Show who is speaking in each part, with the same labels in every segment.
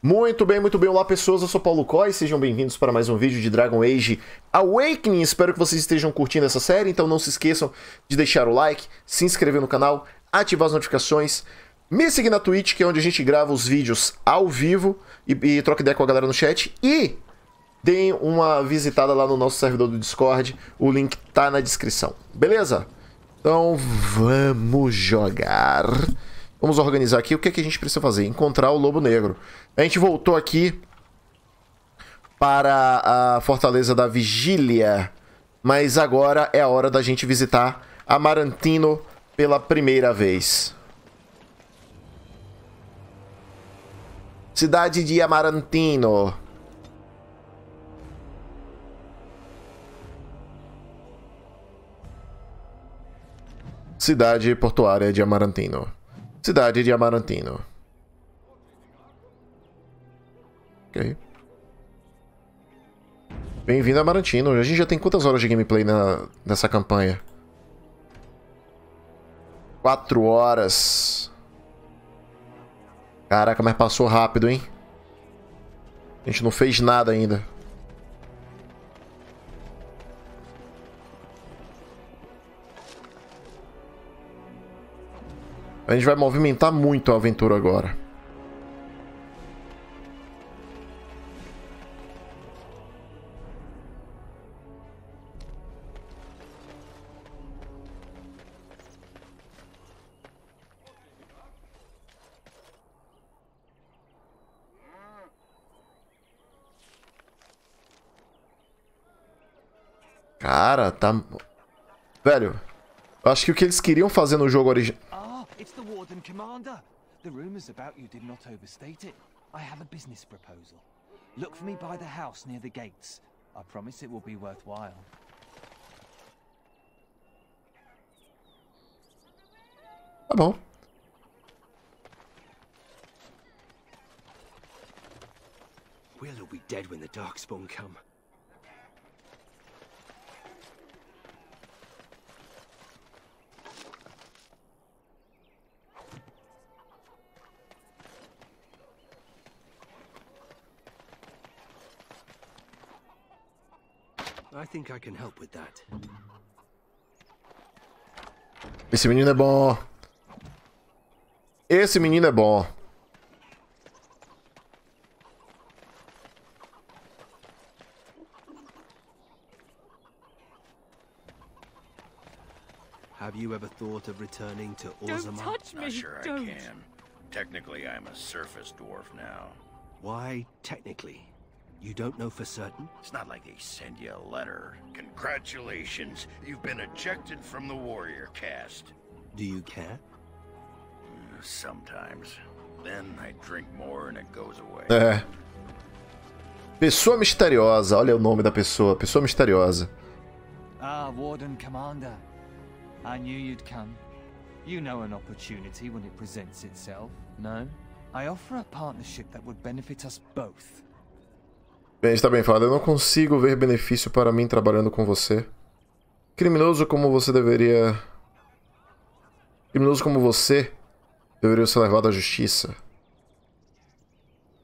Speaker 1: Muito bem, muito bem. Olá, pessoas. Eu sou Paulo Coy. Sejam bem-vindos para mais um vídeo de Dragon Age Awakening. Espero que vocês estejam curtindo essa série. Então não se esqueçam de deixar o like, se inscrever no canal, ativar as notificações, me seguir na Twitch, que é onde a gente grava os vídeos ao vivo e, e troca ideia com a galera no chat. E deem uma visitada lá no nosso servidor do Discord. O link tá na descrição. Beleza? Então vamos jogar. Vamos organizar aqui o que, é que a gente precisa fazer. Encontrar o Lobo Negro. A gente voltou aqui para a Fortaleza da Vigília. Mas agora é a hora da gente visitar Amarantino pela primeira vez. Cidade de Amarantino. Cidade portuária de Amarantino. Cidade de Amarantino. Ok. Bem-vindo a Amarantino. A gente já tem quantas horas de gameplay na, nessa campanha? Quatro horas. Caraca, mas passou rápido, hein? A gente não fez nada ainda. A gente vai movimentar muito a aventura agora. Cara, tá... Velho, eu acho que o que eles queriam fazer no jogo original...
Speaker 2: It's the Warden Commander. The rumors about you did not overstate it. I have a business proposal. Look for me by the house near the gates. I promise it will be worthwhile.
Speaker 1: Tá bom.
Speaker 2: We'll all be dead when the Darkspawn come. I think I can help with that.
Speaker 1: Esse menino é bom. Esse menino é bom.
Speaker 2: Have you ever thought of returning to
Speaker 3: Don't
Speaker 2: Orzammar?
Speaker 3: touch me!
Speaker 4: Not sure
Speaker 3: Don't.
Speaker 4: I can. Technically, I'm a surface dwarf now.
Speaker 2: Why, technically? You don't know for certain?
Speaker 4: It's not like they send you a letter. Congratulations, you've been ejected from the warrior caste.
Speaker 2: Do you care?
Speaker 4: Sometimes. Then I drink more and it goes away.
Speaker 1: É. Pessoa misteriosa. Olha o nome da pessoa. Pessoa misteriosa.
Speaker 5: Ah, Warden Commander. I knew you'd come. You know an opportunity when it presents itself, no? I offer a partnership that would benefit us both.
Speaker 1: Bem, está bem falado. Eu não consigo ver benefício para mim trabalhando com você. Criminoso como você deveria. Criminoso como você deveria ser levado à justiça.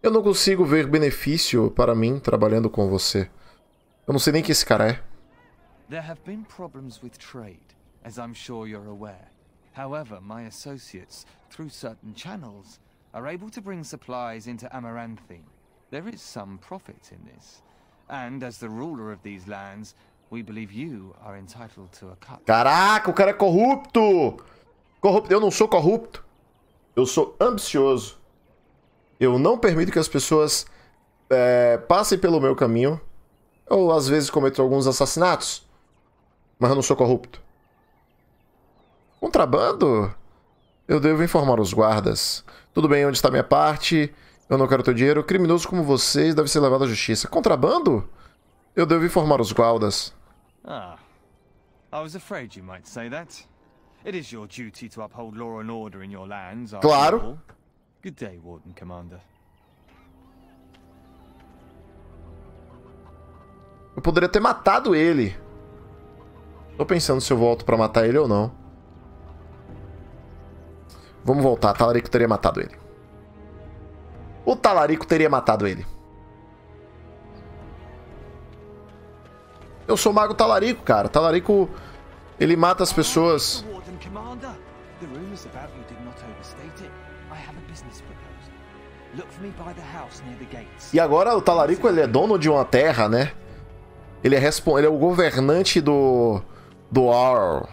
Speaker 1: Eu não consigo ver benefício para mim trabalhando com você. Eu não sei nem quem esse cara é.
Speaker 5: There have been problems with trade, as I'm sure you're aware. However, my associates, through certain channels, are able to bring supplies into Amaranthine. There is some profit in this. And as the ruler of these lands, we believe you are entitled to a cut.
Speaker 1: Caraca, o cara é corrupto! Corrupto. Eu não sou corrupto. Eu sou ambicioso. Eu não permito que as pessoas é, passem pelo meu caminho. Ou às vezes cometo alguns assassinatos. Mas eu não sou corrupto. Contrabando? Eu devo informar os guardas. Tudo bem, onde está minha parte? Eu não quero teu dinheiro. Criminoso como vocês deve ser levado à justiça. Contrabando? Eu devo informar os guardas.
Speaker 5: Ah, I was afraid you might say that. It is your duty to uphold law and order in your lands,
Speaker 1: Claro.
Speaker 5: Good day, Warden Commander.
Speaker 1: Eu poderia ter matado ele. Tô pensando se eu volto pra matar ele ou não. Vamos voltar. Talarico teria matado ele. O talarico teria matado ele. Eu sou o mago talarico, cara. Talarico, ele mata as pessoas. E agora o talarico, ele é dono de uma terra, né? Ele é, ele é o governante do... Do Ar...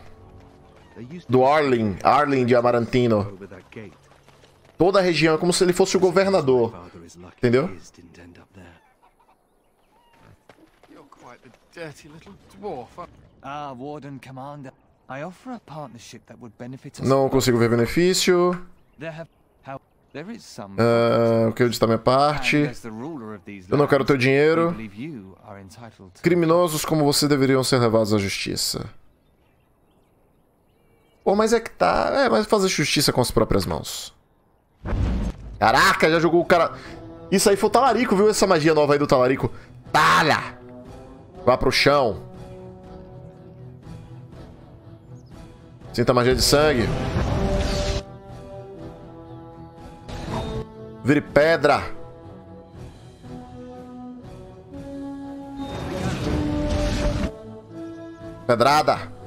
Speaker 1: Do Arling. Arling de Amarantino. Toda a região é como se ele fosse o governador. Entendeu?
Speaker 2: Ah.
Speaker 1: Não consigo ver benefício. Ah, o que onde está minha parte? Eu não quero teu dinheiro. Criminosos como você deveriam ser levados à justiça. Pô, mas é que tá. É, mas fazer justiça com as próprias mãos. Caraca, já jogou o cara. Isso aí foi o talarico, viu? Essa magia nova aí do talarico. Talha! Vá pro chão. Sinta magia de sangue. Vire pedra. Pedrada.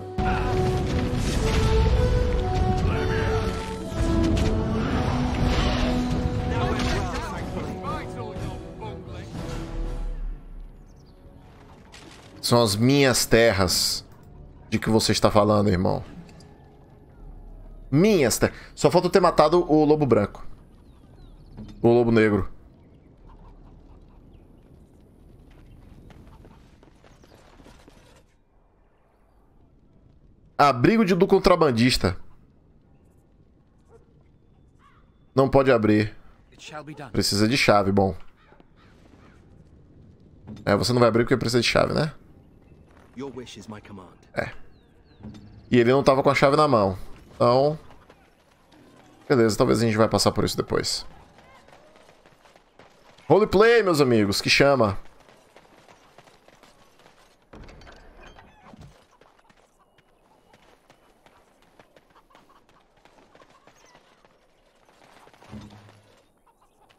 Speaker 1: São as minhas terras de que você está falando, irmão. Minhas terras. Só falta eu ter matado o lobo branco. O lobo negro. Abrigo de do contrabandista. Não pode abrir. Precisa de chave, bom. É, você não vai abrir porque precisa de chave, né?
Speaker 3: Command.
Speaker 1: E ele não tava com a chave na mão. Então. Beleza, talvez a gente vai passar por isso depois. Roleplay, meus amigos, que chama.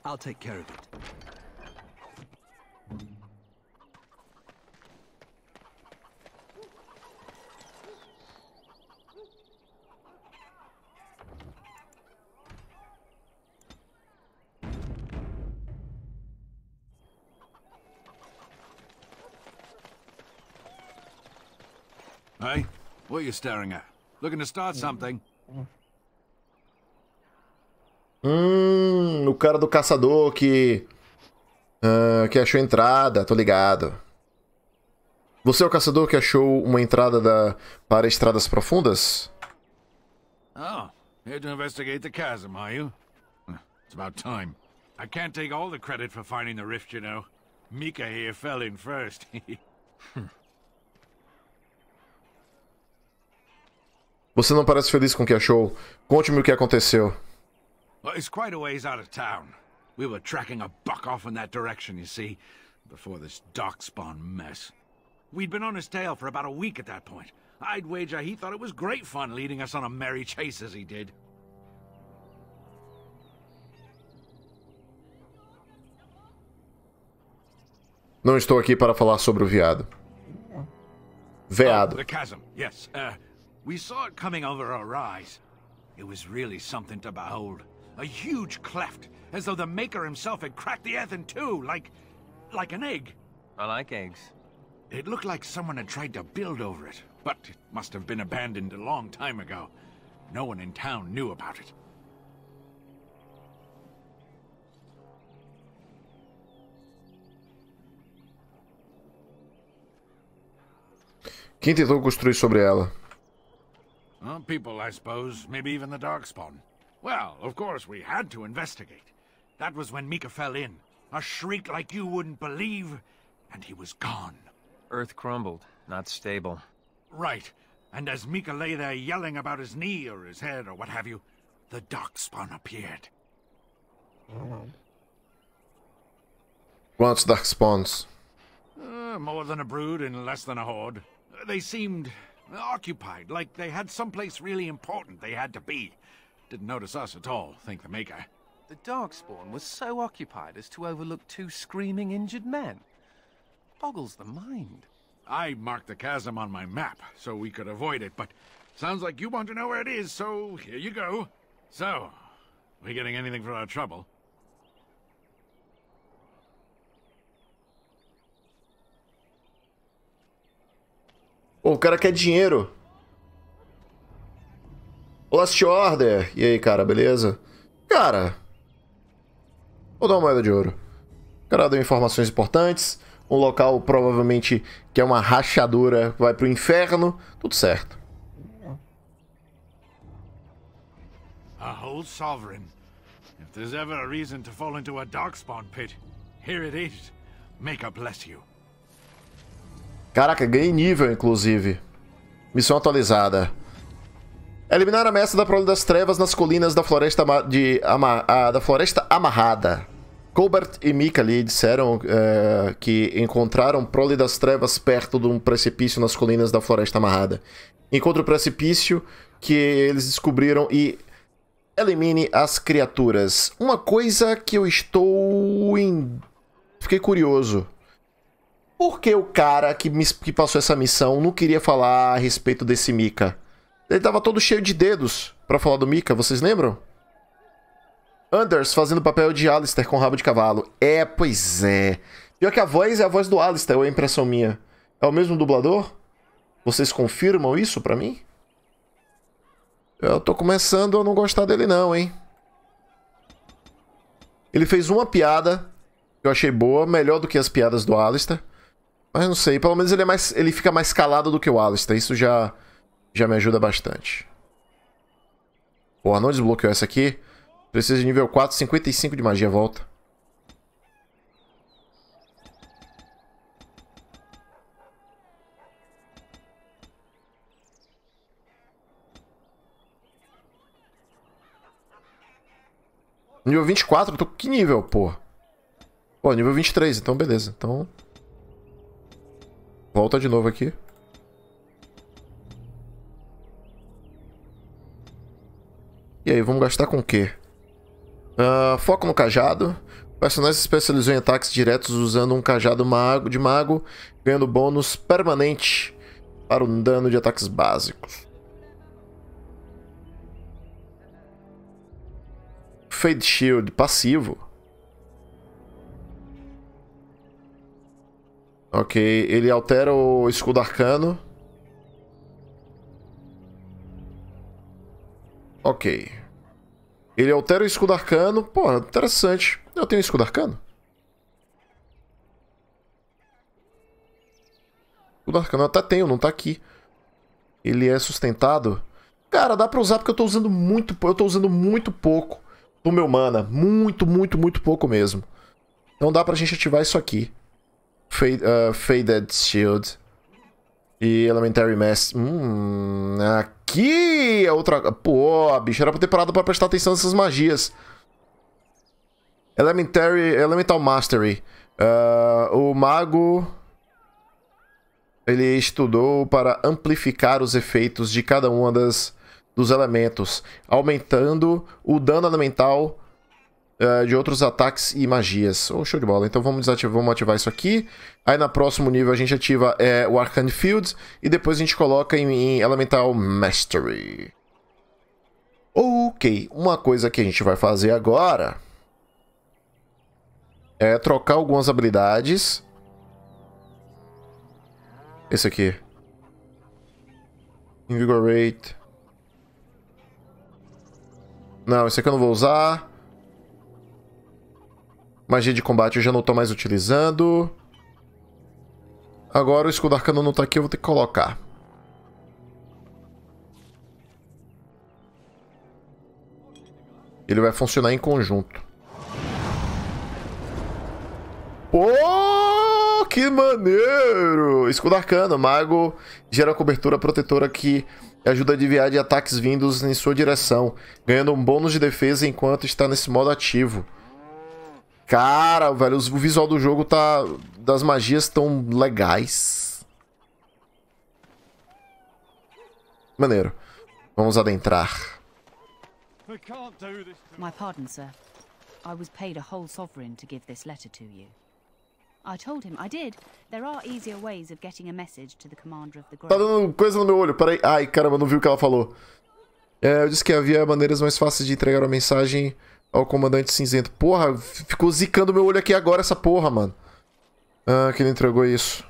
Speaker 3: I'll take care of it.
Speaker 6: Hey, what are you staring at? Looking to start something?
Speaker 1: Hum, o cara do caçador que. ah, que achou entrada, tô ligado. Você é o caçador que achou uma entrada da, para estradas profundas?
Speaker 6: Oh, here to investigate the chasm, are you? It's about time. I can't take all the credit for finding the rift, you know. Mika here fell in first.
Speaker 1: Você não parece feliz com o que achou. Conte-me o que aconteceu.
Speaker 6: well, it's quite a ways out of town. We were tracking a buck off in that direction, you see, before this darkspawn mess. We'd been on his tail for about a week at that point. I'd wager he thought it was great fun leading us on a merry chase as he did.
Speaker 1: Não estou aqui para falar sobre o viado. Veado.
Speaker 6: Oh, the chasm, yes. Uh, we saw it coming over our rise. It was really something to behold. A huge cleft, as though the Maker himself had cracked the earth in two, like... like an egg.
Speaker 5: I like eggs.
Speaker 6: It looked like someone had tried to build over it, but it must have been abandoned a long time ago. No one in town knew about it.
Speaker 1: Quem tentou construir sobre ela?
Speaker 6: Well, people, I suppose. Maybe even the Darkspawn. Well, of course, we had to investigate. That was when Mika fell in. A shriek like you wouldn't believe, and he was gone.
Speaker 5: Earth crumbled, not stable.
Speaker 6: Right. And as Mika lay there yelling about his knee or his head or what have you, the Darkspawn appeared.
Speaker 1: Quantos Darkspawns?
Speaker 6: Uh, more than a brood and less than a horde. They seemed occupied, like they had someplace really important they had to be. Didn't notice us at all, thank the Maker.
Speaker 3: The Darkspawn was so occupied as to overlook two screaming injured men. Boggles the mind.
Speaker 6: I marked the chasm on my map so we could avoid it, but sounds like you want to know where it is, so here you go. So, we getting anything for our trouble?
Speaker 1: Pô, o cara quer dinheiro. Last Order. E aí, cara, beleza? Cara, vou dar uma moeda de ouro. O cara deu informações importantes. Um local provavelmente que é uma rachadura, vai pro inferno. Tudo certo.
Speaker 6: A whole sovereign. If there's ever a reason to fall into a darkspawn pit, here it is. Make a bless you.
Speaker 1: Caraca, ganhei nível, inclusive. Missão atualizada. Eliminar a ameaça da prole das trevas nas colinas da floresta, de, ama, a, da floresta amarrada. Colbert e Mika ali disseram é, que encontraram prole das trevas perto de um precipício nas colinas da floresta amarrada. Encontre o precipício que eles descobriram e elimine as criaturas. Uma coisa que eu estou em... Fiquei curioso. Por que o cara que, me, que passou essa missão não queria falar a respeito desse Mika? Ele tava todo cheio de dedos para falar do Mika, vocês lembram? Anders fazendo papel de Alistair com rabo de cavalo. É, pois é. Pior que a voz é a voz do Alistair, ou é impressão minha? É o mesmo dublador? Vocês confirmam isso pra mim? Eu tô começando a não gostar dele não, hein? Ele fez uma piada que eu achei boa, melhor do que as piadas do Alistair. Mas não sei, pelo menos ele, é mais, ele fica mais calado do que o Alistair. Isso já, já me ajuda bastante. Porra, não desbloqueou essa aqui. Precisa de nível 4, 55 de magia, volta. Nível 24? Eu tô com que nível, pô? Pô, nível 23, então beleza. Então... Volta de novo aqui. E aí, vamos gastar com o quê? Uh, foco no cajado. O personagem se especializou em ataques diretos usando um cajado mago, de mago, ganhando bônus permanente para o dano de ataques básicos. Fade Shield, passivo. Ok, ele altera o escudo arcano. Ok. Ele altera o escudo arcano. Pô, interessante. Eu tenho escudo arcano? Escudo arcano eu até tenho, não tá aqui. Ele é sustentado. Cara, dá pra usar porque eu tô usando muito, eu tô usando muito pouco do meu mana. Muito, muito, muito pouco mesmo. Então dá pra gente ativar isso aqui. Fade, uh, Faded Shield. E Elementary Mass. Hum, aqui é outra. Pô, bicho, era pra ter parado pra prestar atenção nessas magias. Elementary. Elemental Mastery. Uh, o mago. Ele estudou para amplificar os efeitos de cada uma das dos elementos, aumentando o dano elemental uh, de outros ataques e magias. Oh, show de bola. Então vamos, desativar, vamos ativar isso aqui. Aí no próximo nível a gente ativa é, o Arcane Field e depois a gente coloca em, em Elemental Mastery. Ok, uma coisa que a gente vai fazer agora é trocar algumas habilidades. Esse aqui. Invigorate. Não, esse aqui eu não vou usar. Magia de combate eu já não estou mais utilizando. Agora o escudo arcano não está aqui, eu vou ter que colocar. Ele vai funcionar em conjunto. Pô, que maneiro! Escudo arcano, mago gera cobertura protetora que ajuda a desviar de ataques vindos em sua direção, ganhando um bônus de defesa enquanto está nesse modo ativo. Cara, velho, o visual do jogo tá. das magias tão legais. Maneiro. Vamos adentrar.
Speaker 7: My pardon, sir. I was paid a whole sovereign to give this letter to you. I told him I did. There are easier ways of getting a message to the commander of the
Speaker 1: Tá dando coisa no meu olho, peraí. Ai, caramba, não vi o que ela falou. É, eu disse que havia maneiras mais fáceis de entregar uma mensagem ao comandante cinzento. Porra, ficou zicando meu olho aqui agora essa porra, mano. Ah, que ele entregou isso.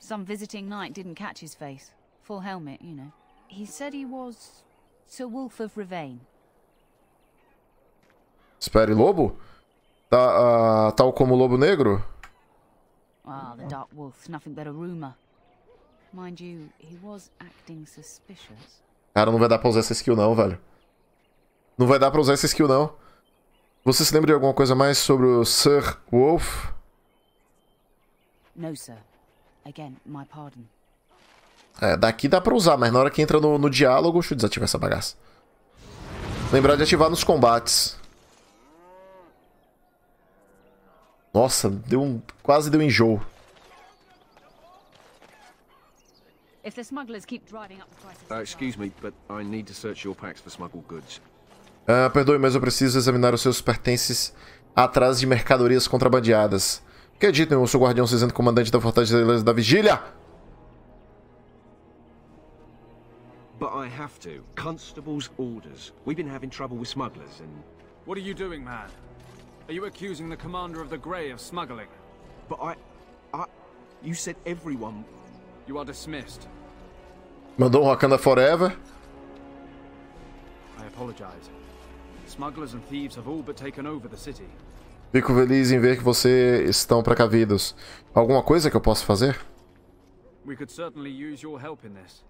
Speaker 7: Some visiting knight didn't catch his face. Full helmet, you know. He said he was Sir Wolf of Ravain.
Speaker 1: Espere, lobo? Tá, ah, tal como o lobo negro?
Speaker 7: Ah, the Dark Wolf, nothing but a rumor. Mind you, he was acting suspicious.
Speaker 1: Cara, não vai dar pra usar essa skill não, velho. Não vai dar pra usar essa skill não. Você se lembra de alguma coisa mais sobre o Sir Wolf?
Speaker 7: No, sir. Again, my pardon.
Speaker 1: É, daqui dá pra usar, mas na hora que entra no, no diálogo, deixa eu desativar essa bagaça. Lembrar de ativar nos combates. Nossa, deu um, quase deu enjoo.
Speaker 7: If the smugglers keep driving up the price of
Speaker 8: Uh, excuse me, but I need to search your packs for smuggled goods.
Speaker 1: Ah, perdoe, mas eu preciso examinar os seus pertences atrás de mercadorias contrabandeadas. Acreditem, eu sou o guardião cinzento comandante da Fortaleza da Vigília.
Speaker 8: But I have to. Constable's orders. We've been having trouble with smugglers, and
Speaker 9: What are you doing, man? Are you accusing the commander of the Grey of smuggling?
Speaker 8: but I, I, you said everyone.
Speaker 9: You are dismissed.
Speaker 1: Mandou um Wakanda Forever.
Speaker 9: I apologize.
Speaker 1: Fico feliz em ver que vocês estão precavidos. Alguma coisa que eu possa fazer?
Speaker 9: We could certainly use your help in this.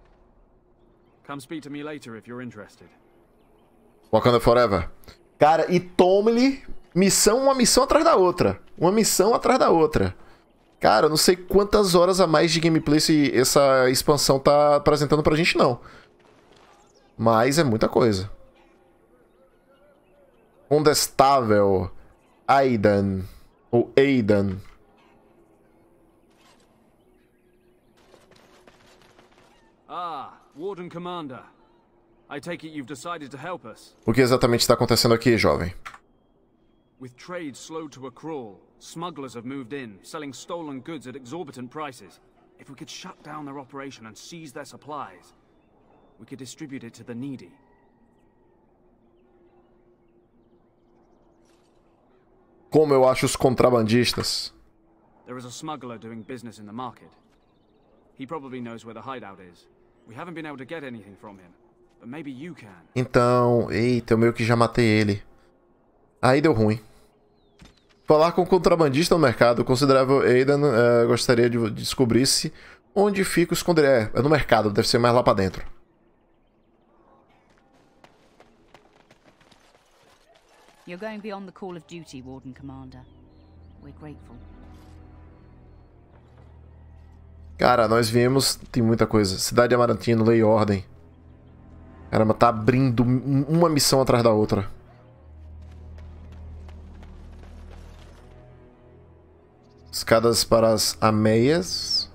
Speaker 9: Come speak to me later if you're interested.
Speaker 1: Wakanda Forever. Cara, e tome-lhe missão, uma missão atrás da outra. Uma missão atrás da outra. Cara, eu não sei quantas horas a mais de gameplay essa expansão tá apresentando pra gente, não. Mas é muita coisa. Condestável. Aidan. Ou Aidan.
Speaker 9: Ah, Warden Commander. I take it you've decided to help us.
Speaker 1: O que exatamente está acontecendo aqui, jovem?
Speaker 9: With trade slowed to a crawl, smugglers have moved in, selling stolen goods at exorbitant prices. If we could shut down their operation and seize their supplies, we could distribute it to the needy.
Speaker 1: Como eu acho os contrabandistas?
Speaker 9: There is a smuggler doing business in the market. He probably knows where the hideout is. We haven't been able to get anything from him, but maybe you can.
Speaker 1: Então, eita, eu meio que já matei ele. Aí deu ruim. Falar com um contrabandista no mercado. Considerável Aidan eh, gostaria de de descobrir se onde fica o esconder. É, é no mercado, deve ser mais lá pra dentro.
Speaker 7: You're going beyond the call of duty, Warden Commander. We're grateful.
Speaker 1: Cara, nós viemos. Tem muita coisa. Cidade de Amarantino, Lei e Ordem. Caramba, tá abrindo um- uma missão atrás da outra. Escadas para as ameias.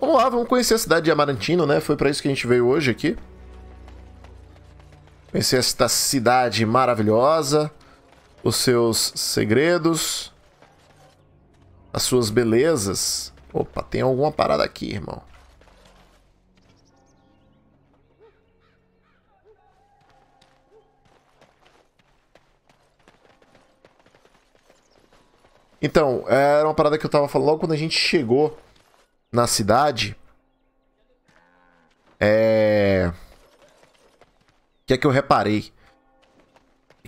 Speaker 1: Vamos lá, vamos conhecer a cidade de Amarantino, né? Foi pra isso que a gente veio hoje aqui. Conhecer esta cidade maravilhosa. Os seus segredos. As suas belezas. Opa, tem alguma parada aqui, irmão. Então, era uma parada que eu tava falando logo quando a gente chegou na cidade. É. Que é que eu reparei?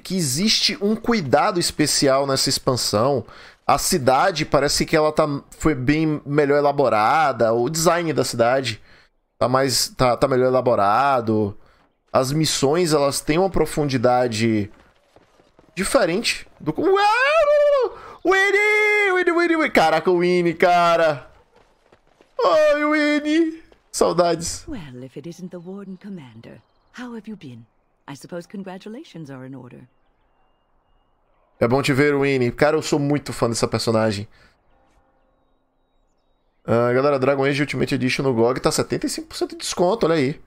Speaker 1: Que existe um cuidado especial nessa expansão. A cidade parece que ela tá, foi bem melhor elaborada. O design da cidade tá mais tá, tá melhor elaborado. As missões elas têm uma profundidade diferente do Uau! Winnie! Winnie, Winnie, Winnie! Caraca, Winnie, cara! Ai, Winnie! Saudades.
Speaker 10: Well, if it isn't the Warden Commander, how have you been? I suppose congratulations are in order.
Speaker 1: É bom te ver, Winnie. Cara, eu sou muito fã dessa personagem. Ah, galera, Dragon Age Ultimate Edition no GOG tá 75% de desconto, olha aí.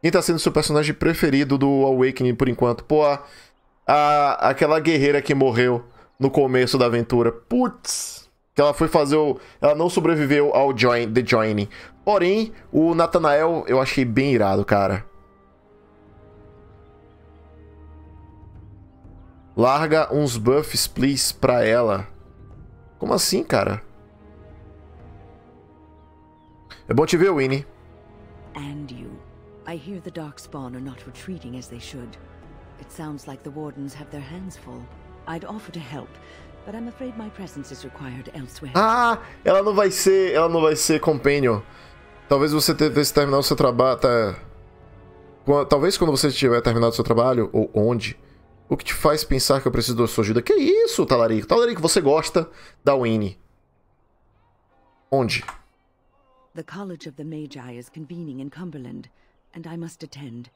Speaker 1: Quem tá sendo seu personagem preferido do Awakening por enquanto? Pô, a, a- aquela guerreira que morreu no começo da aventura. Putz! Que ela foi fazer o. Ela não sobreviveu ao join, The Joining. Porém, o Nathanael eu achei bem irado, cara. Larga uns buffs, please, pra ela. Como assim, cara? É bom te ver, Winnie.
Speaker 10: And you. I hear the Darkspawn are not retreating as they should. It sounds like the Wardens have their hands full. I'd offer to help, but I'm afraid my presence is required elsewhere.
Speaker 1: Ah, ela não vai ser, ela não vai ser companion. Talvez você devesse terminar o seu trabalho, tá? Talvez quando você tiver terminado o seu trabalho ou onde, o que te faz pensar que eu preciso da sua ajuda? Que isso, Talarico? Talarico, você gosta da Winnie? Onde?
Speaker 10: The College of the Magi is convening in Cumberland, and I must attend.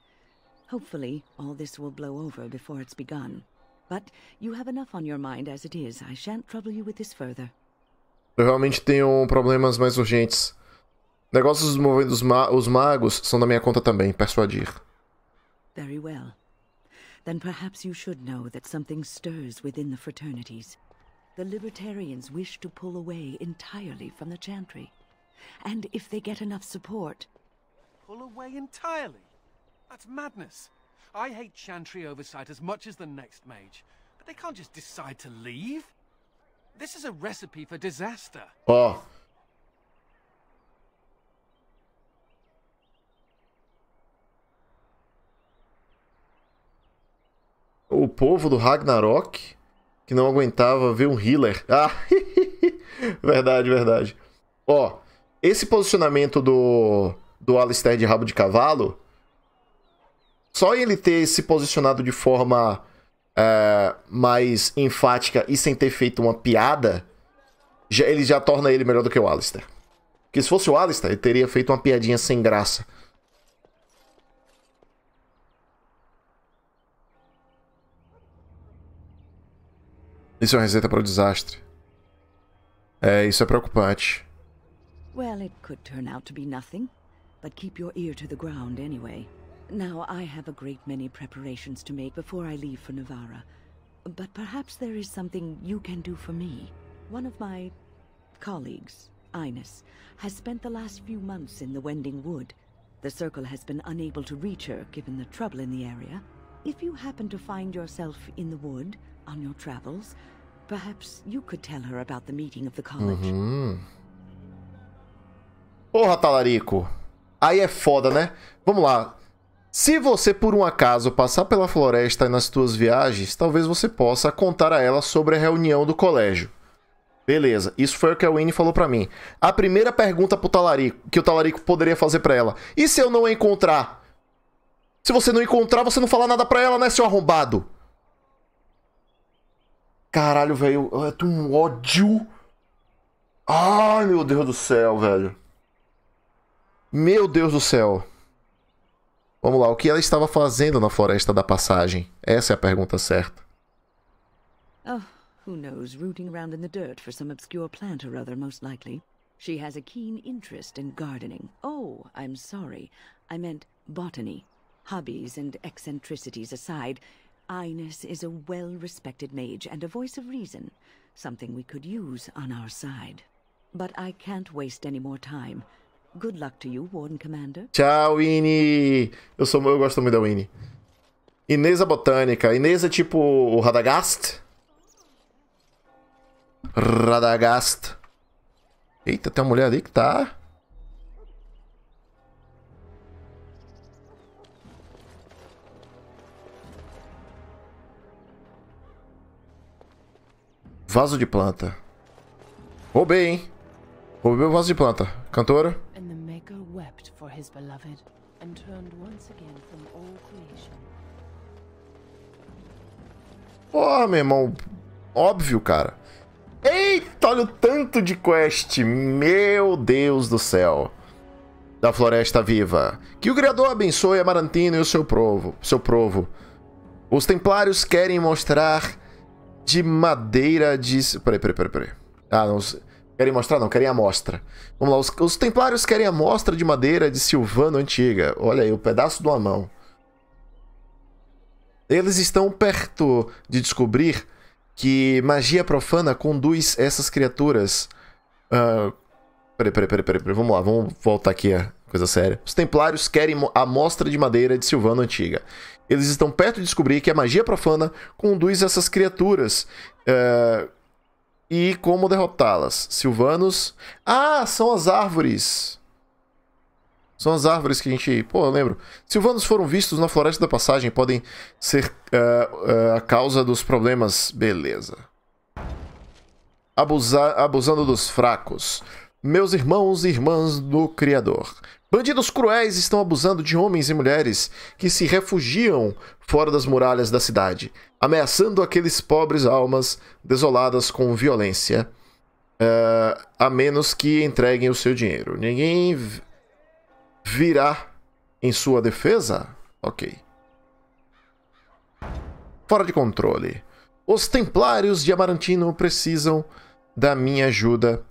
Speaker 10: Hopefully, all this will blow over before it's begun. But you have enough on your mind as it is. I shan't trouble you with this further.
Speaker 1: Eu realmente tenho problemas mais urgentes. Negócios envolvendo os, ma os magos são da minha conta também, persuadir.
Speaker 10: Very well. Then perhaps you should know that something stirs within the fraternities. The libertarians wish to pull away entirely from the Chantry. And if they get enough support,
Speaker 3: Pull away entirely? That's madness. I hate Chantry oversight as much as the next mage, but they can't just decide to leave. This is a recipe for disaster.
Speaker 1: Ó. O povo do Ragnarok que não aguentava ver um healer. Ah, verdade, verdade. Ó, esse posicionamento do do Alistair de rabo de cavalo, só ele ter se posicionado de forma é, mais enfática e sem ter feito uma piada, já- ele já torna ele melhor do que o Alistair. Porque se fosse o Alistair, ele teria feito uma piadinha sem graça. Isso é uma receita para o desastre. É, isso é preocupante.
Speaker 10: well, it could turn out to be nothing. But keep your ear to the ground anyway. Now, I have a great many preparations to make before I leave for Navarra. But perhaps there is something you can do for me. One of my colleagues, Ines, has spent the last few months in the Wending Wood. The Circle has been unable to reach her given the trouble in the area. If you happen to find yourself in the wood on your travels, perhaps you could tell her about the meeting of the college.
Speaker 1: Uhum. Porra, Talarico. Aí é foda, né? Vamos lá. Se você por um acaso passar pela floresta nas tuas viagens, talvez você possa contar a ela sobre a reunião do colégio. Beleza, isso foi o que a Winnie falou pra mim. A primeira pergunta pro Talarico, que o Talarico poderia fazer pra ela. E se eu não encontrar? Se você não encontrar, você não fala nada pra ela, né, seu arrombado? Caralho, velho, eu tô um ódio. Ai, meu Deus do céu, velho. Meu Deus do céu. Vamos lá, o que ela estava fazendo na Floresta da Passagem? Essa é a pergunta certa.
Speaker 10: Oh, who knows, rooting around in the dirt for some obscure plant or other, most likely. She has a keen interest in gardening. Oh, I'm sorry. I meant botany. Hobbies and eccentricities aside, Ines is a well respected mage and a voice of reason, something we could use on our side. But I can't waste any more time. Good luck to you, Warden Commander.
Speaker 1: Tchau, Winnie. Eu, sou, eu gosto muito da Winnie. Inês a Botânica. Inês é tipo o Radagast? Radagast. Eita, tem uma mulher ali que tá. Vaso de planta. Roubei, hein? Roubei o vaso de planta. Cantora?
Speaker 11: And the Maker wept for his beloved and turned once again from all creation.
Speaker 1: Porra, meu irmão. Óbvio, cara. Eita, olha o tanto de quest. Meu Deus do céu. Da Floresta Viva. Que o Criador abençoe Amarantino e o seu provo. Seu provo. Os Templários querem mostrar de madeira de... Peraí, peraí, peraí. Ah, não. Querem mostrar? Não, querem amostra. Vamos lá, os, os templários querem amostra de madeira de Silvano antiga. Olha aí, o pedaço de uma mão. Eles estão perto de descobrir que magia profana conduz essas criaturas. Uh, peraí, peraí, peraí, peraí, vamos lá, vamos voltar aqui a coisa séria. Os templários querem a amostra de madeira de Silvano antiga. Eles estão perto de descobrir que a magia profana conduz essas criaturas. Uh, e como derrotá-las? Silvanos. Ah, são as árvores. São as árvores que a gente. Pô, eu lembro. Silvanos foram vistos na Floresta da Passagem. Podem ser uh, uh, a causa dos problemas. Beleza. Abusa abusando dos fracos. Meus irmãos e irmãs do Criador. Bandidos cruéis estão abusando de homens e mulheres que se refugiam fora das muralhas da cidade, ameaçando aqueles pobres almas desoladas com violência, uh, a menos que entreguem o seu dinheiro. Ninguém virá em sua defesa? Ok. Fora de controle. Os Templários de Amarantino precisam da minha ajuda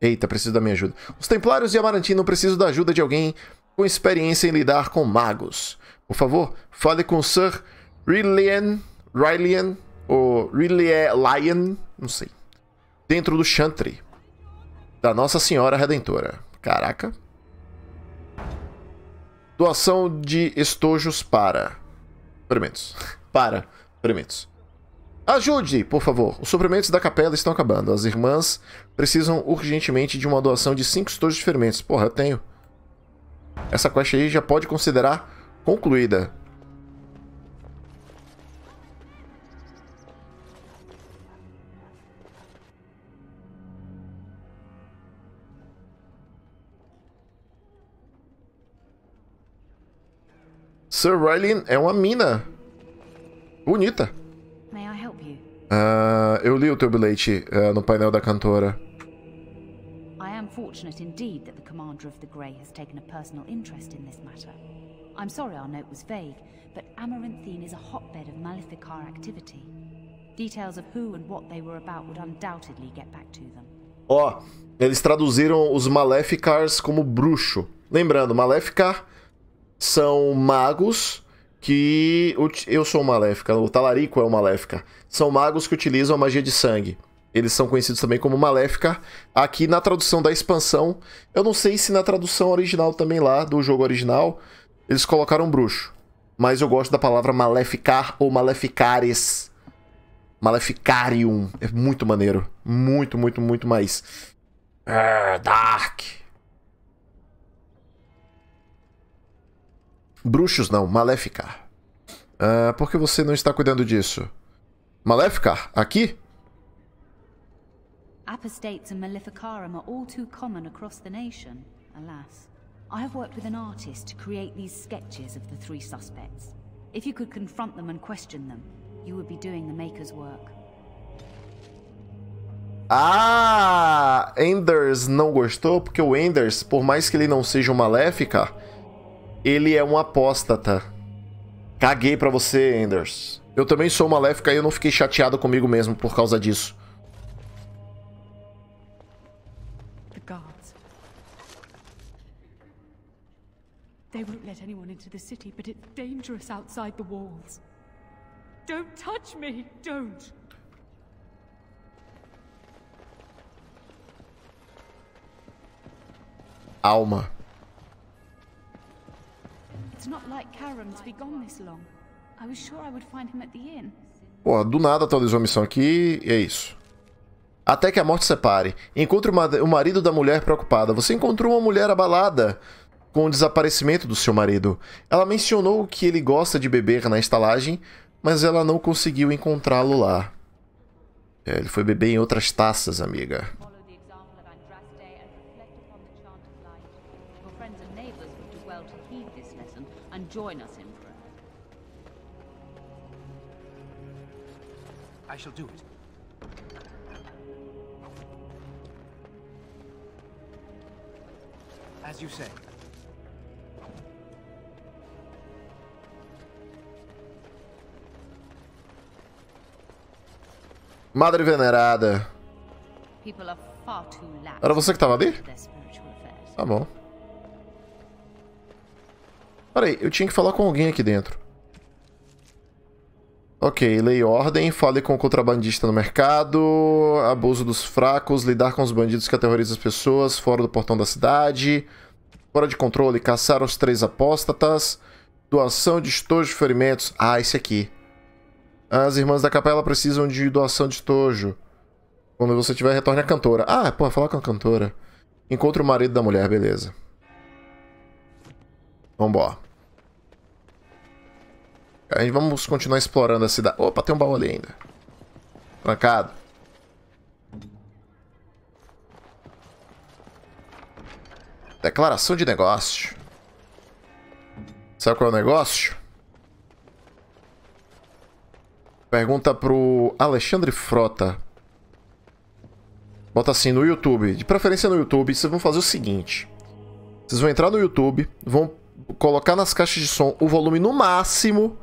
Speaker 1: Eita, preciso da minha ajuda. Os Templários de Amarantino precisam da ajuda de alguém com experiência em lidar com magos. Por favor, fale com Sir Rillian, Rillian ou Rillian, não sei. Dentro do Chantry da Nossa Senhora Redentora. Caraca. Doação de estojos para. Experimentos. Para. Experimentos. Ajude, por favor. Os suprimentos da capela estão acabando. As irmãs precisam urgentemente de uma doação de 5 estojos de ferimentos. Porra, eu tenho. Essa quest aí já pode considerar concluída. Sir Riley é uma mina. Bonita. Uh, eu li o teu bilhete uh, no painel da cantora.
Speaker 7: I am fortunate indeed that the commander of the Grey has taken a personal interest in this matter. I'm sorry our note was vague, but Amaranthine is a hotbed of Maleficar activity. Details of who and what they were about would undoubtedly get back to them.
Speaker 1: Ó, oh, eles traduziram os Maleficars como bruxo. Lembrando, Maleficar são magos que eu sou maléfica, o Talarico é o maléfica. São magos que utilizam a magia de sangue. Eles são conhecidos também como Maléfica. Aqui na tradução da expansão, eu não sei se na tradução original também lá, do jogo original, eles colocaram bruxo. Mas eu gosto da palavra Maleficar ou Maleficares. Maleficarium. É muito maneiro. Muito, muito, muito mais. Ah, dark. Bruxos não, Maleficar. Uh, por que você não está cuidando disso? Maleficar, aqui?
Speaker 7: Apostates and Maleficarum are all too common across the nation, alas. I have worked with an artist to create these sketches of the three suspects. If you could confront them and question them, you would be doing the Maker's work.
Speaker 1: Ah, Enders não gostou porque o Enders, por mais que ele não seja um Maléfica, ele é um apóstata. Caguei pra você, Enders. Eu também sou maléfica e eu não fiquei chateado comigo mesmo por causa disso. They won't let anyone into the city, but it's dangerous outside the walls. Don't touch me, don't. Alma. Not like Karam to be gone this long. I was sure I would find him at the inn. Pô, do nada atualizou a missão aqui e é isso. Até que a morte separe. Encontre o marido da mulher preocupada. Você encontrou uma mulher abalada com o desaparecimento do seu marido. Ela mencionou que ele gosta de beber na estalagem, mas ela não conseguiu encontrá-lo lá. É, ele foi beber em outras taças, amiga. Join us, Emperor. I shall do it. As you say. Madre Venerada.
Speaker 7: People are far too lax
Speaker 1: Era você que tava ali? Tá bom. Peraí, eu tinha que falar com alguém aqui dentro. Ok, lei e ordem, fale com o contrabandista no mercado, abuso dos fracos, lidar com os bandidos que aterrorizam as pessoas fora do portão da cidade, fora de controle, caçar os três apóstatas, doação de estojo de ferimentos. Ah, esse aqui. As irmãs da capela precisam de doação de estojo. Quando você tiver, retorne à cantora. Ah, pô, falar com a cantora. Encontre o marido da mulher, beleza. Vambora. A gente vamos continuar explorando a cidade. Opa, tem um baú ali ainda. Trancado. Declaração de negócio. Sabe qual é o negócio? Pergunta pro Alexandre Frota. Bota assim no YouTube. De preferência no YouTube, vocês vão fazer o seguinte. Vocês vão entrar no YouTube, vão colocar nas caixas de som o volume no máximo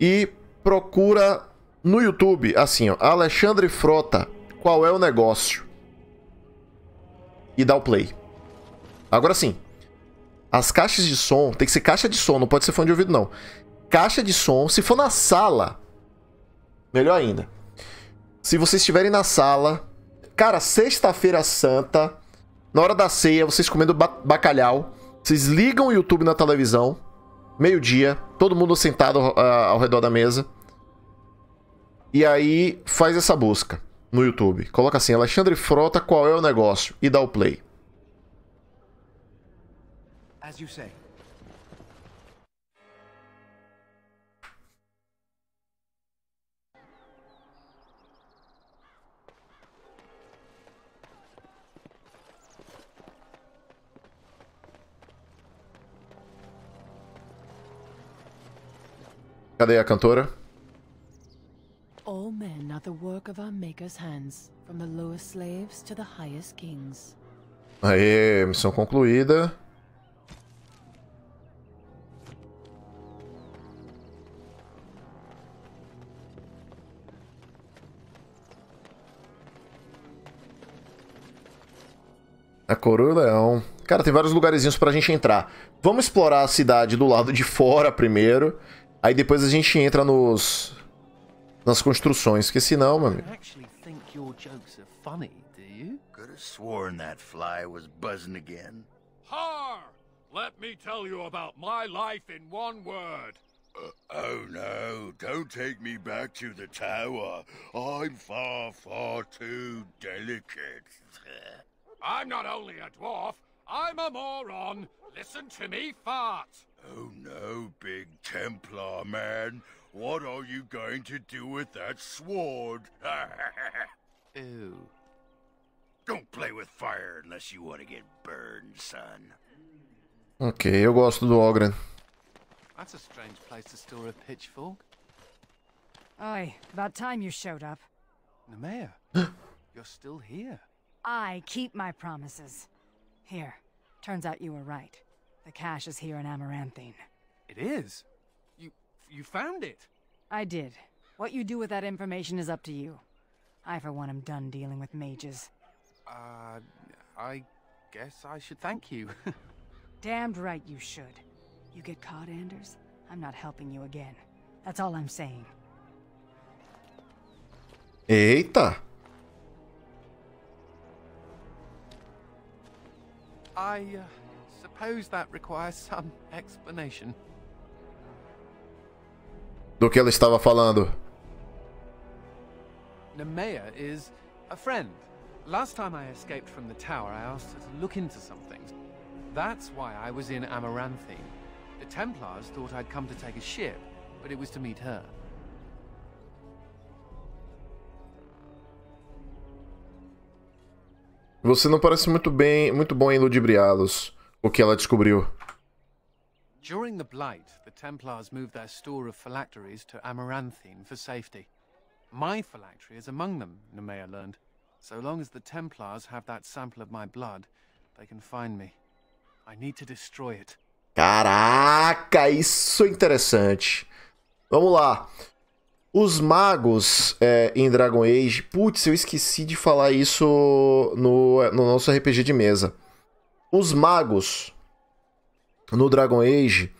Speaker 1: e procura no YouTube, assim, ó, Alexandre Frota, qual é o negócio? E dá o play. Agora sim, as caixas de som, tem que ser caixa de som, não pode ser fone de ouvido não. Caixa de som, se for na sala, melhor ainda. Se vocês estiverem na sala, cara, sexta-feira santa, na hora da ceia, vocês comendo ba bacalhau, vocês ligam o YouTube na televisão, meio-dia, todo mundo sentado uh, ao redor da mesa. E aí faz essa busca no YouTube. Coloca assim, Alexandre Frota, qual é o negócio? E dá o play.
Speaker 2: As you say.
Speaker 1: Cadê a cantora?
Speaker 11: All men are the work of our Maker's hands, from the lowest slaves to the highest kings.
Speaker 1: Aê, missão concluída. A Coroa Leão. Cara, tem vários lugarzinhos pra gente entrar. Vamos explorar a cidade do lado de fora primeiro. Aí depois a gente entra nos. nas construções, porque senão, meu amigo.
Speaker 4: Could have sworn that fly was buzzing again.
Speaker 12: Har! Let me tell you about my life in one word.
Speaker 4: Uh, oh no, don't take me back to the tower. I'm far, far too delicate.
Speaker 12: I'm not only a dwarf, I'm a moron. Listen to me fart.
Speaker 4: Oh no, big Templar man. What are you going to do with that sword?
Speaker 2: Ew.
Speaker 4: Don't play with fire unless you want to get burned, son.
Speaker 1: Ok, eu gosto do Ogren.
Speaker 2: That's a strange place to store a pitchfork.
Speaker 13: Aye, about time you showed up.
Speaker 2: Nemea, you're still here.
Speaker 13: I keep my promises. Here, turns out you were right. The cache is here in Amaranthine.
Speaker 2: It is? You you found it?
Speaker 13: I did. What you do with that information is up to you. I, for one, am done dealing with mages.
Speaker 2: Uh, I guess I should thank you.
Speaker 13: Damned right you should. You get caught, Anders, I'm not helping you again. That's all I'm saying.
Speaker 1: Eita!
Speaker 2: I uh, suppose that requires some explanation.
Speaker 1: Do que ela estava falando?
Speaker 2: Nemea is a friend. Last time I escaped from the tower, I asked her to look into some things. That's why I was in Amaranthine. The Templars thought I'd come to take a ship, but it was to meet her.
Speaker 1: Você não parece muito bem, muito bom em ludibriá-los. O que ela descobriu?
Speaker 2: During the Blight, the Templars moved their store of phylacteries to Amaranthine for safety. My phylactery is among them, Nemea learned. So long as the Templars have that sample of my blood, they can find me. I need to destroy it.
Speaker 1: Caraca, isso é interessante. Vamos lá. Os magos é, em Dragon Age. Putz, eu esqueci de falar isso no, no nosso RPG de mesa. Os magos no Dragon Age.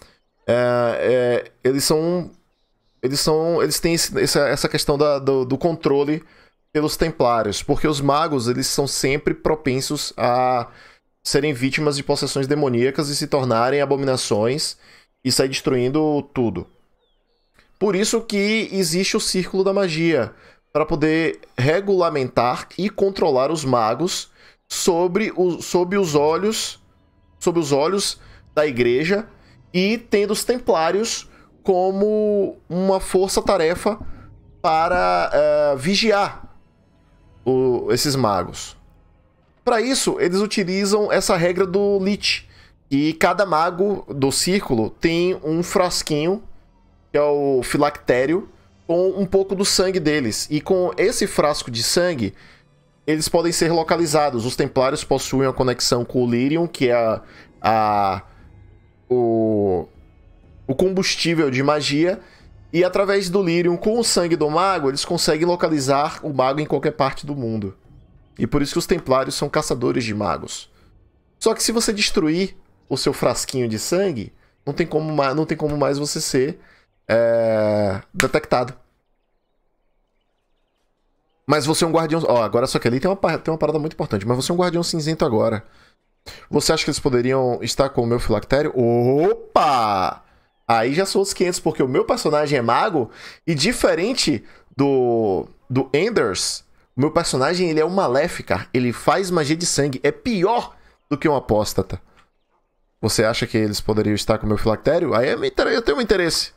Speaker 1: É, é, eles são. Eles são. Eles têm esse, essa, questão da, do, do controle pelos templários. Porque os magos, eles são sempre propensos a serem vítimas de possessões demoníacas e se tornarem abominações e sair destruindo tudo. Por isso que existe o círculo da magia, para poder regulamentar e controlar os magos sobre, o, sob os olhos sob os olhos da igreja e tendo os templários como uma força-tarefa para uh, vigiar o, esses magos. Para isso, eles utilizam essa regra do Lich. E cada mago do círculo tem um frasquinho que é o filactério, com um pouco do sangue deles. E com esse frasco de sangue, eles podem ser localizados. Os templários possuem uma conexão com o Lyrium, que é a, a o, o combustível de magia. E através do Lyrium, com o sangue do mago, eles conseguem localizar o mago em qualquer parte do mundo. E por isso que os templários são caçadores de magos. Só que se você destruir o seu frasquinho de sangue, não tem como, não tem como mais você ser é, detectado. Mas você é um guardião. Ó, agora só que ali tem uma, tem uma parada muito importante. Mas você é um guardião cinzento agora. Você acha que eles poderiam estar com o meu filactério? Opa! Aí já são os 500, porque o meu personagem é mago. E diferente do, do Enders, o meu personagem ele é um maléfica. Ele faz magia de sangue. É pior do que um apóstata. Você acha que eles poderiam estar com o meu filactério? Aí eu tenho um interesse.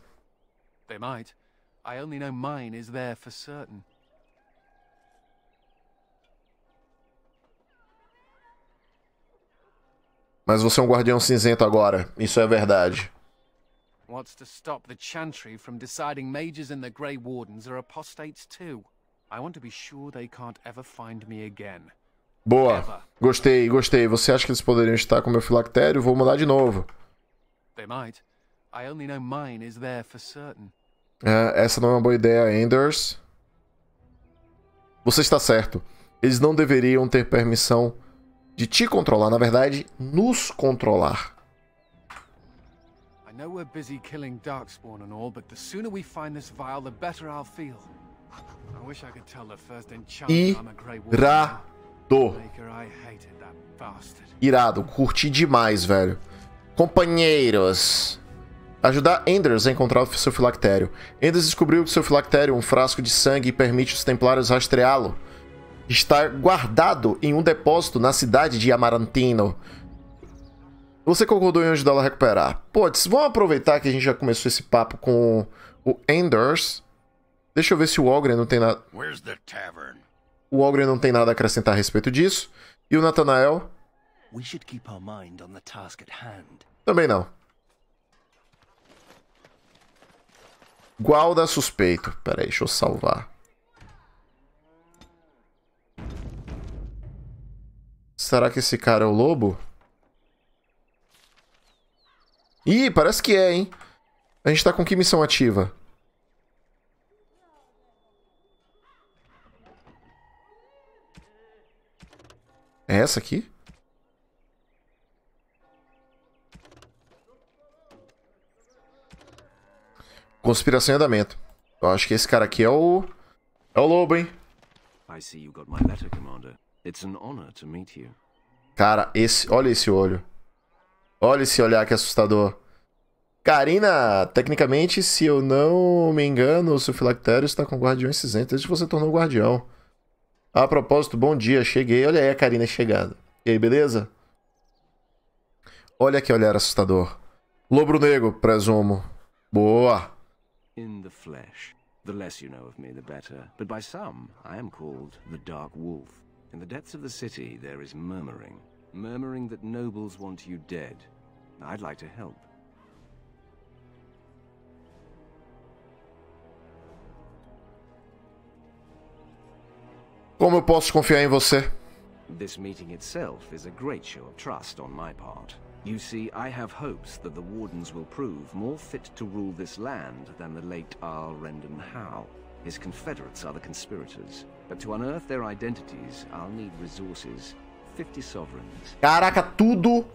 Speaker 2: They might. I only know mine is there for certain.
Speaker 1: Mas você é um guardião cinzento agora. Isso é verdade.
Speaker 2: What's to stop the Chantry from deciding mages and the Grey Wardens are apostates too? I want to be sure they can't ever find me again.
Speaker 1: Boa. Gostei, gostei. Você acha que eles poderiam estar com meu filactério? Vou mandar de novo.
Speaker 2: They might. I only know mine is there for certain.
Speaker 1: É, essa não é uma boa ideia, Enders. Você está certo. Eles não deveriam ter permissão de te controlar, na verdade, nos controlar. I know we're busy killing Darkspawn and all, but the sooner we find this vial, the better I'll feel. I wish I could tell the first enchanter I'm a Grey Irado. Irado, curti demais, velho. Companheiros. Ajudar Enders a encontrar o seu filactério. Enders descobriu que seu filactério, um frasco de sangue, permite os templários rastreá-lo. Está guardado em um depósito na cidade de Amarantino. Você concordou em ajudá-lo a recuperar. Putz, vamos aproveitar que a gente já começou esse papo com o Enders. Deixa eu ver se o Ogren não tem nada. O Ogren não tem nada a acrescentar a respeito disso. E o Nathanael? Também não. Gualda suspeito. Pera aí, deixa eu salvar. Será que esse cara é o lobo? Ih, parece que é, hein? A gente tá com que missão ativa? É essa aqui? Conspiração em andamento. Eu acho que esse cara aqui é o. É o lobo, hein? Cara, esse. Olha esse olho. Olha esse olhar que assustador. Karina, tecnicamente, se eu não me engano, o seu filactério está com guardiões cinzentos desde que você tornou guardião. A propósito, bom dia, cheguei. Olha aí a Karina chegando. E aí, beleza? Olha que olhar assustador. Lobo negro, presumo. Boa
Speaker 8: in the flesh. The less you know of me, the better. But by some, I am called the Dark Wolf. In the depths of the city, there is murmuring. Murmuring that nobles want you dead. I'd like to help.
Speaker 1: Como eu posso confiar em você?
Speaker 8: This meeting itself is a great show of trust on my part. You see, I have hopes that the Wardens will prove more fit to rule this land than the late Arl Rendon Howe. His confederates are the conspirators. But to unearth their identities, I'll need resources. 50 sovereigns.
Speaker 1: Caraca, tudo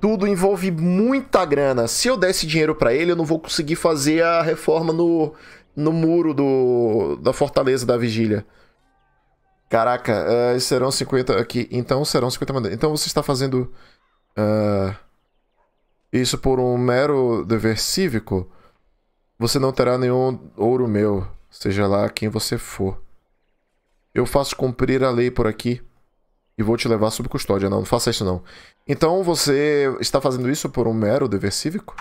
Speaker 1: tudo envolve muita grana. Se eu desse dinheiro para ele, eu não vou conseguir fazer a reforma no, no muro do, da Fortaleza da Vigília. Caraca, uh, serão 50 aqui. Então serão 50 mandatos. Então você está fazendo uh, isso por um mero dever cívico? Você não terá nenhum ouro meu, seja lá quem você for. Eu faço cumprir a lei por aqui e vou te levar sob custódia. Não, não faça isso não. Então você está fazendo isso por um mero dever cívico?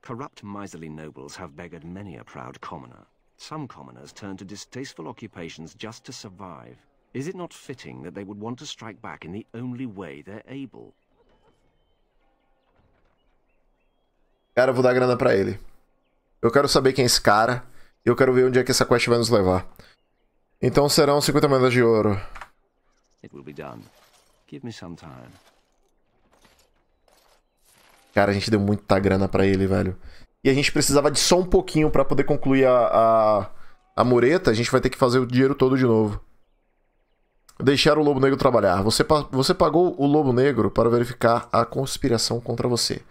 Speaker 8: Corrupt miserly nobles have beggared many a proud commoner. Some commoners turn to distasteful occupations just to survive. Is it not fitting that they would want to strike back in the only way they're able?
Speaker 1: Cara, eu vou dar grana pra ele. Eu quero saber quem é esse cara. E eu quero ver onde é que essa quest vai nos levar. Então serão 50 moedas de ouro. Cara, a gente deu muita grana pra ele, velho. E a gente precisava de só um pouquinho para poder concluir a, a, a mureta. A gente vai ter que fazer o dinheiro todo de novo. Deixar o Lobo Negro trabalhar. Você, você pagou o Lobo Negro para verificar a conspiração contra você.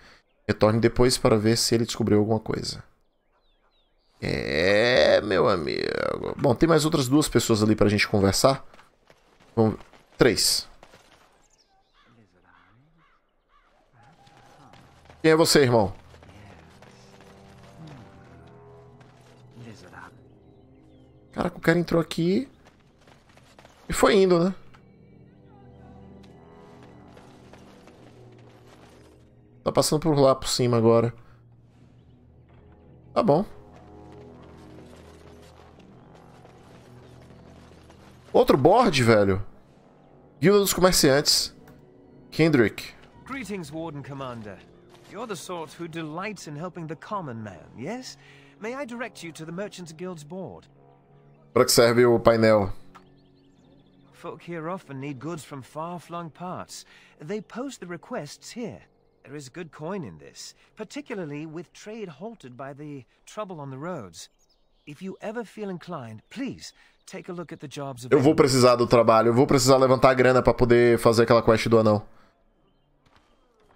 Speaker 1: Retorne depois para ver se ele descobriu alguma coisa. É, meu amigo. Bom, tem mais outras duas pessoas ali pra gente conversar. Vamos... Três. Quem é você, irmão? Caraca, o cara entrou aqui e foi indo, né? Tá passando por lá por cima agora. Tá bom. Outro board, velho. Guilda dos Comerciantes. Kendrick.
Speaker 14: Greetings, Warden Commander. You're the sort who delights in helping the common man, yes? May I direct you to the Merchants Guild's board?
Speaker 1: Para que serve o painel?
Speaker 14: Folk here often need goods from far-flung parts. They post the requests here. There is good coin in this, particularly with trade halted by the trouble on the roads. If you ever feel inclined, please
Speaker 1: Eu vou precisar do trabalho, eu vou precisar levantar a grana para poder fazer aquela quest do anão.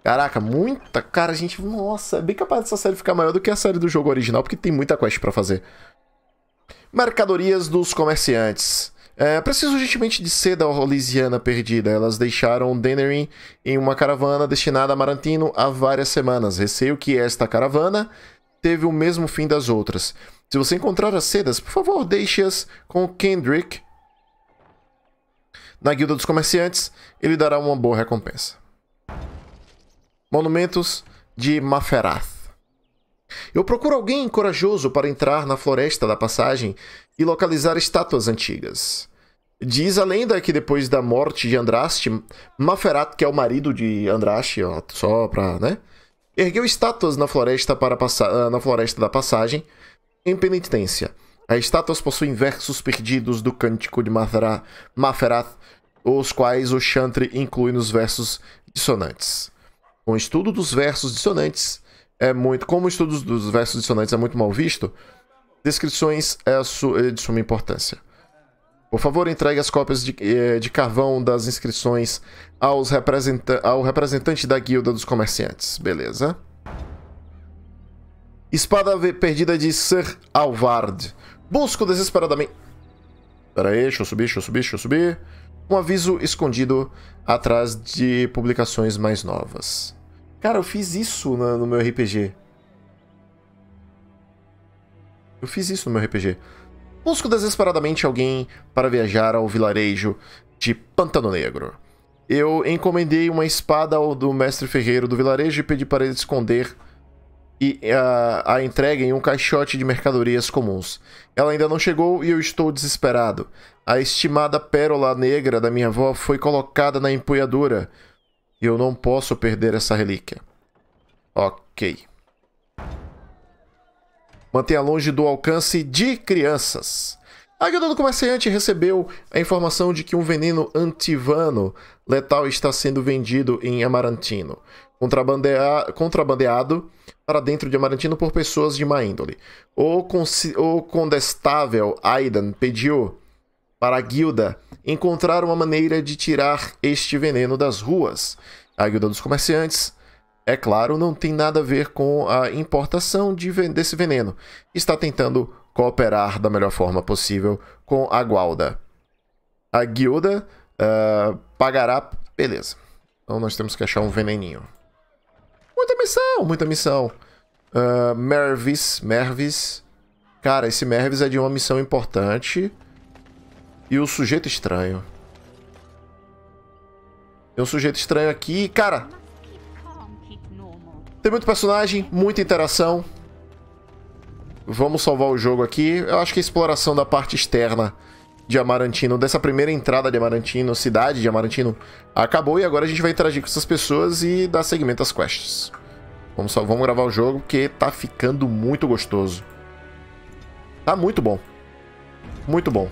Speaker 1: Caraca, muita. Cara, a gente. Nossa, é bem capaz dessa série ficar maior do que a série do jogo original, porque tem muita quest para fazer. Mercadorias dos comerciantes. É, preciso urgentemente de seda orlisiana perdida. Elas deixaram Denerin em uma caravana destinada a Marantino há várias semanas. Receio que esta caravana teve o mesmo fim das outras. Se você encontrar as sedas, por favor, deixe-as com Kendrick na Guilda dos Comerciantes. Ele dará uma boa recompensa. Monumentos de Maferath. Eu procuro alguém corajoso para entrar na Floresta da Passagem e localizar estátuas antigas. Diz a lenda que depois da morte de Andraste, Maferath, que é o marido de Andraste, ó, só pra, né? Ergueu estátuas na floresta, para na floresta da Passagem em penitência, as estátuas possuem versos perdidos do cântico de Maferath, os quais o Chantre inclui nos versos dissonantes. Com o estudo dos versos dissonantes é muito, como o estudo dos versos dissonantes é muito mal visto, descrições é, é de suma importância. Por favor, entregue as cópias de, é, de carvão das inscrições aos representa ao representante da guilda dos comerciantes. Beleza? Espada perdida de Sir Alvard. Busco desesperadamente. Pera aí, deixa eu subir, deixa eu subir, deixa eu subir. Um aviso escondido atrás de publicações mais novas. Cara, eu fiz isso no meu RPG. Eu fiz isso no meu RPG. Busco desesperadamente alguém para viajar ao vilarejo de Pantano Negro. Eu encomendei uma espada ao do mestre ferreiro do vilarejo e pedi para ele esconder e a, a entrega em um caixote de mercadorias comuns. Ela ainda não chegou e eu estou desesperado. A estimada pérola negra da minha avó foi colocada na empunhadura. Eu não posso perder essa relíquia. Ok. Mantenha longe do alcance de crianças. A guilda do comerciante recebeu a informação de que um veneno antivano letal está sendo vendido em Amarantino, contrabandeado para dentro de Amarantino por pessoas de má índole. O, o condestável Aidan pediu para a guilda encontrar uma maneira de tirar este veneno das ruas. A guilda dos comerciantes, é claro, não tem nada a ver com a importação de, desse veneno. Está tentando cooperar da melhor forma possível com a gualda. A guilda uh, pagará. Beleza. Então nós temos que achar um veneninho. Muita missão, muita missão. Uh, Mervis, Mervis. Cara, esse Mervis é de uma missão importante. E o sujeito estranho. Tem um sujeito estranho aqui. Cara, tem muito personagem, muita interação. Vamos salvar o jogo aqui. Eu acho que a exploração da parte externa de Amarantino, dessa primeira entrada de Amarantino, cidade de Amarantino, acabou e agora a gente vai interagir com essas pessoas e dar seguimento às quests. Vamos, só, vamos gravar o jogo porque tá ficando muito gostoso. Tá muito bom. Muito bom.